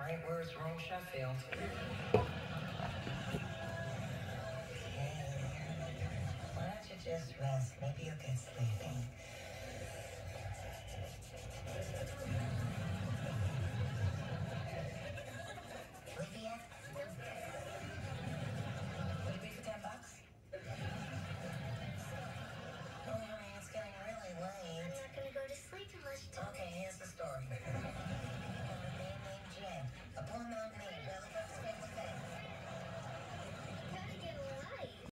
Right where it's wrong Sheffield. Why don't you just rest? Maybe you'll get